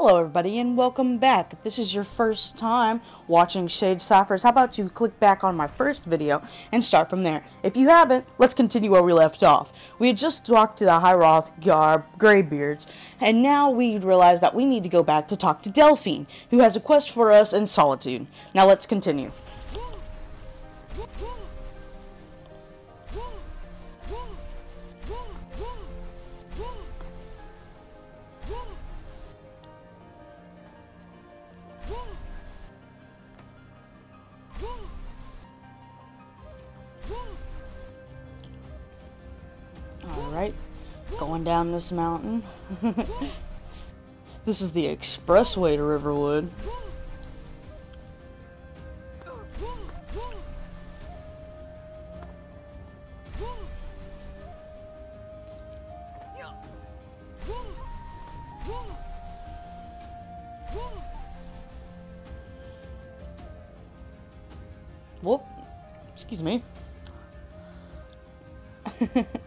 Hello everybody and welcome back. If this is your first time watching Shade Ciphers, how about you click back on my first video and start from there. If you haven't, let's continue where we left off. We had just talked to the Hrothgar Greybeards, and now we realize that we need to go back to talk to Delphine, who has a quest for us in Solitude. Now let's continue. Down this mountain. this is the expressway to Riverwood. Whoop. Excuse me.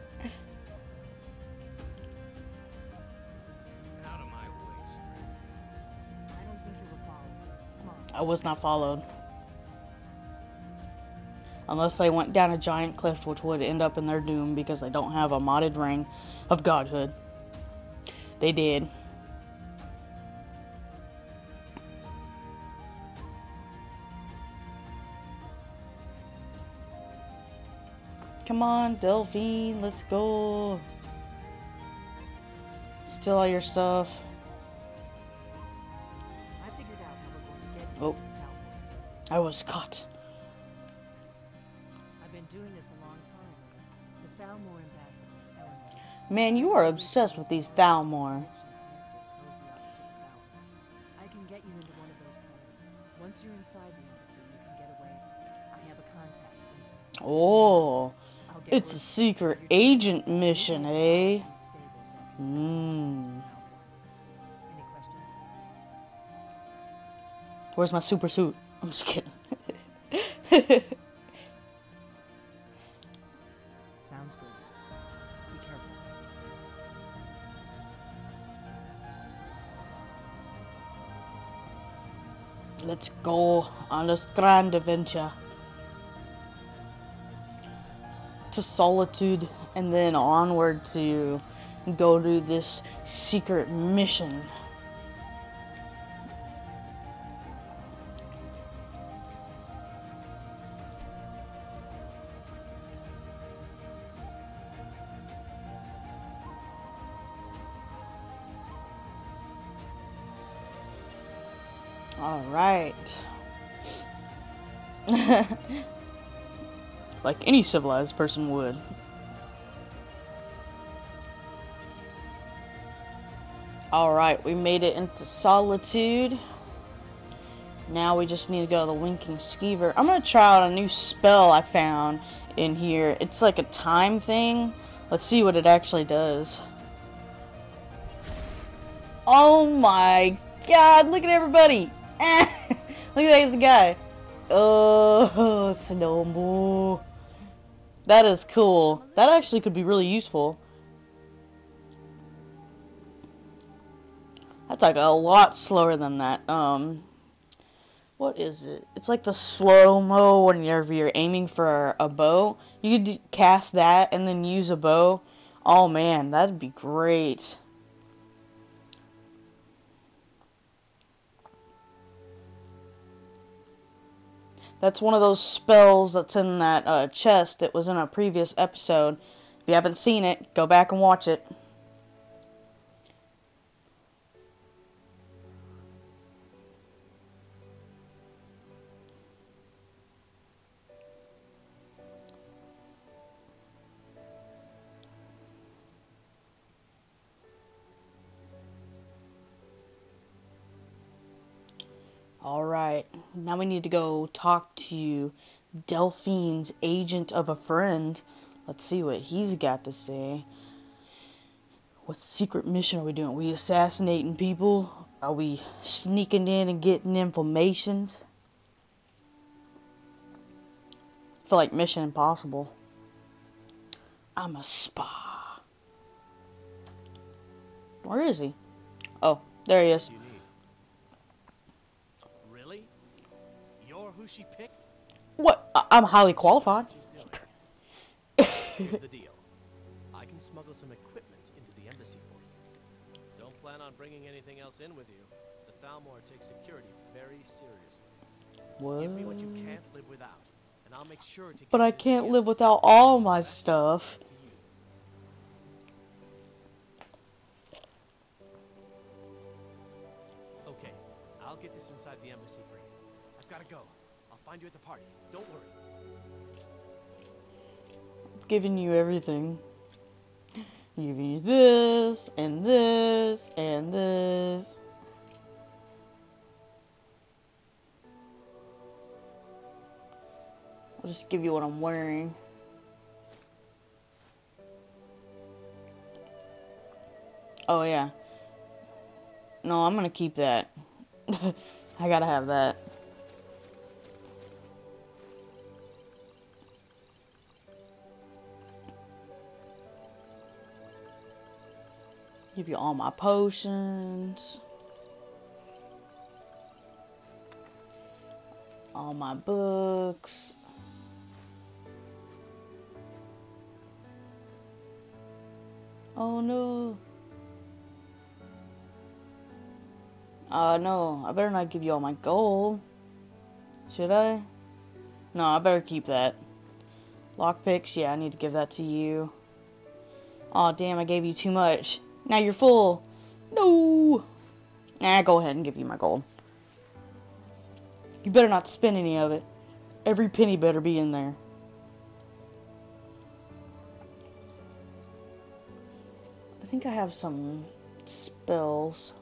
I was not followed. Unless I went down a giant cliff, which would end up in their doom because they don't have a modded ring of godhood. They did. Come on, Delphine, let's go. Steal all your stuff. Oh. I was caught. I've been doing this a long time. The Thalmor ambassador, Man, you are obsessed with these Thalmor. I can get you into one of those colonies. Once you're inside the embassy, you can get away. I have a contact. Oh, it's a secret agent mission, eh? have stables after you Mmm. Where's my super suit? I'm just kidding. Sounds good. Be careful. Let's go on this grand adventure to Solitude and then onward to go to this secret mission. All right. like any civilized person would. All right, we made it into solitude. Now we just need to go to the Winking Skeever. I'm gonna try out a new spell I found in here. It's like a time thing. Let's see what it actually does. Oh my god, look at everybody! look at that guy. Oh, Snowball. That is cool. That actually could be really useful. That's like a lot slower than that. Um, what is it? It's like the slow mo whenever you're aiming for a bow. You could cast that and then use a bow. Oh man, that'd be great. That's one of those spells that's in that uh, chest that was in a previous episode. If you haven't seen it, go back and watch it. Alright, now we need to go talk to Delphine's agent of a friend. Let's see what he's got to say. What secret mission are we doing? Are we assassinating people? Are we sneaking in and getting informations? I feel like Mission Impossible. I'm a spy. Where is he? Oh, there he is. Who she picked? What? I- I'm highly qualified. Here's the deal. I can smuggle some equipment into the embassy for you. Don't plan on bringing anything else in with you. The Thalmor takes security very seriously. What? Give me what you can't live without, and I'll make sure to. But I can't live without all my stuff. Find you at the party. Don't worry. Giving you everything. Giving you this, and this, and this. I'll just give you what I'm wearing. Oh, yeah. No, I'm gonna keep that. I gotta have that. Give you all my potions. All my books. Oh no. Uh, no, I better not give you all my gold. Should I? No, I better keep that. Lockpicks, yeah, I need to give that to you. oh, damn, I gave you too much. Now you're full. No! Nah, go ahead and give you my gold. You better not spend any of it. Every penny better be in there. I think I have some spells.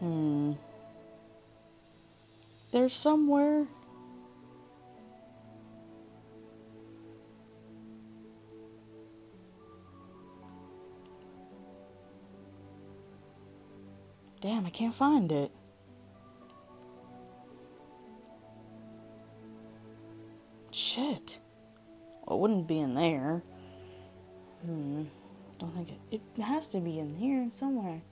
Hmm. There's somewhere. Damn, I can't find it. Shit. Well, it wouldn't be in there. Hmm. Don't think it. It has to be in here somewhere.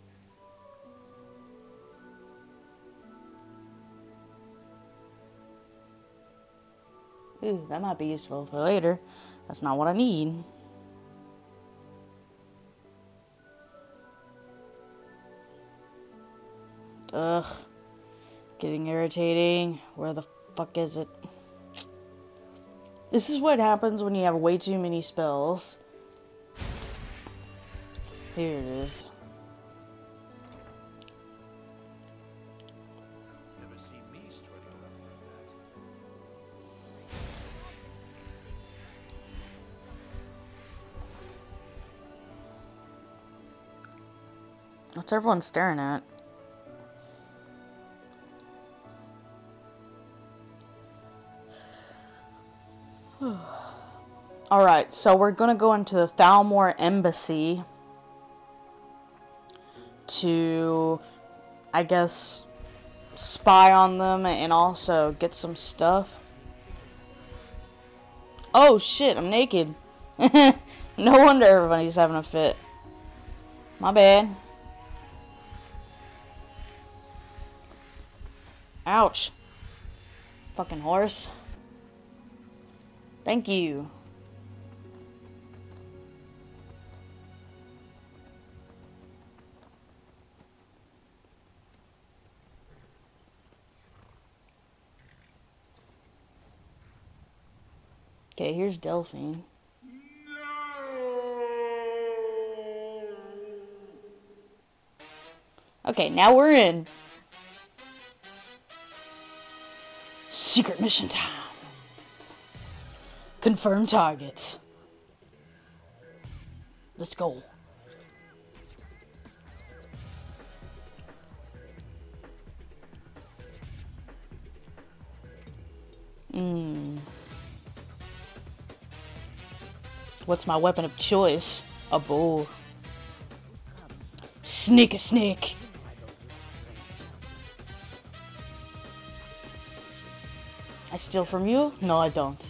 Ooh, that might be useful for later. That's not what I need. Ugh. Getting irritating. Where the fuck is it? This is what happens when you have way too many spells. Here it is. What's everyone staring at? Alright, so we're gonna go into the Thalmor Embassy to, I guess, spy on them and also get some stuff. Oh shit, I'm naked. no wonder everybody's having a fit. My bad. Ouch. Fucking horse. Thank you. Okay, here's Delphine. Okay, now we're in. Secret mission time. Confirm targets. Let's go. Hmm. What's my weapon of choice? A bow. Sneak a snake. Steal from you? No, I don't.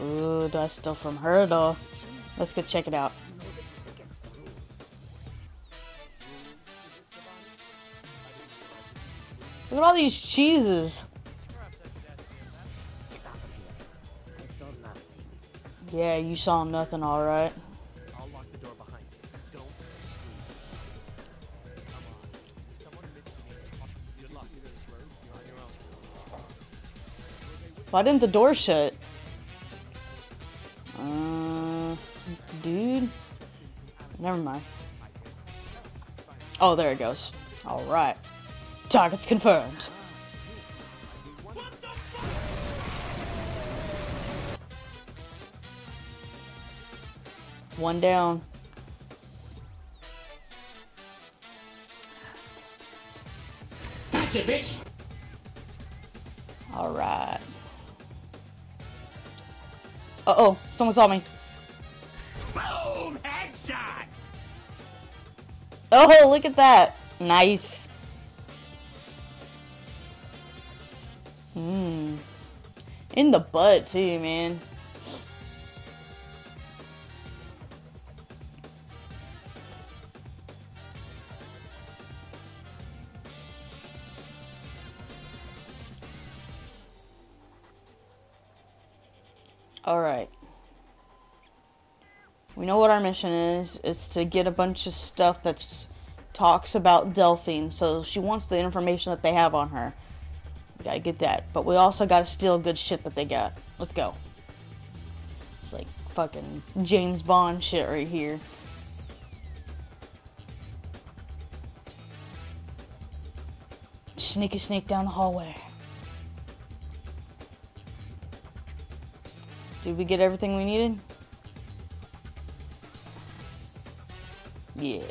Ooh, I steal from her though. Let's go check it out. Look at all these cheeses. Yeah, you saw nothing, alright. Why didn't the door shut? Uh, dude. Never mind. Oh, there it goes. Alright. Target's confirmed. One down. Gotcha, bitch. Alright. Uh oh, someone saw me. Boom! Headshot! Oh, look at that. Nice. Hmm. In the butt, too, man. Alright. We know what our mission is. It's to get a bunch of stuff that talks about Delphine. So she wants the information that they have on her. We gotta get that. But we also gotta steal good shit that they got. Let's go. It's like fucking James Bond shit right here. Sneaky sneak down the hallway. Did we get everything we needed? Yeah.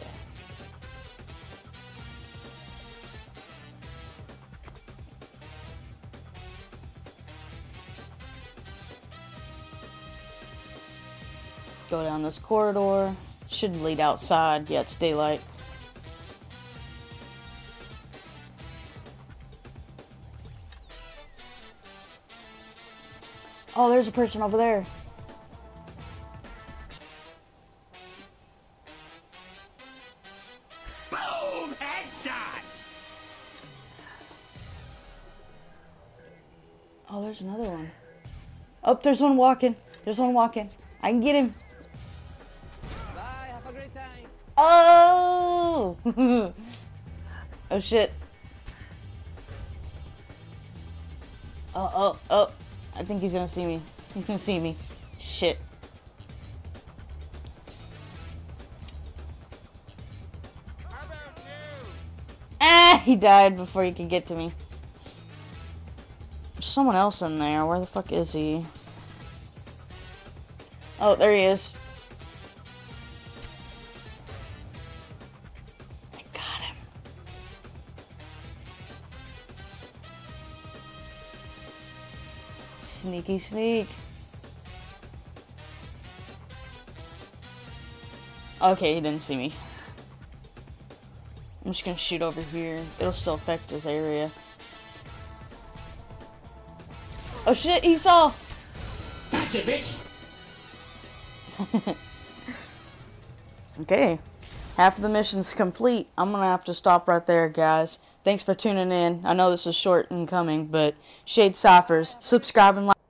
Go down this corridor. Should lead outside. Yeah, it's daylight. Oh, there's a person over there. Boom! Headshot! Oh, there's another one. Oh, there's one walking. There's one walking. I can get him. Bye. Have a great time. Oh! oh shit. Oh, oh, oh. I think he's gonna see me. He's gonna see me. Shit. Ah, he died before he could get to me. There's someone else in there. Where the fuck is he? Oh, there he is. Sneaky sneak. Okay, he didn't see me. I'm just gonna shoot over here. It'll still affect his area. Oh shit, he saw! Gotcha, bitch. Okay. Half of the mission's complete. I'm gonna have to stop right there, guys. Thanks for tuning in. I know this is short and coming, but Shade Ciphers, subscribe and like.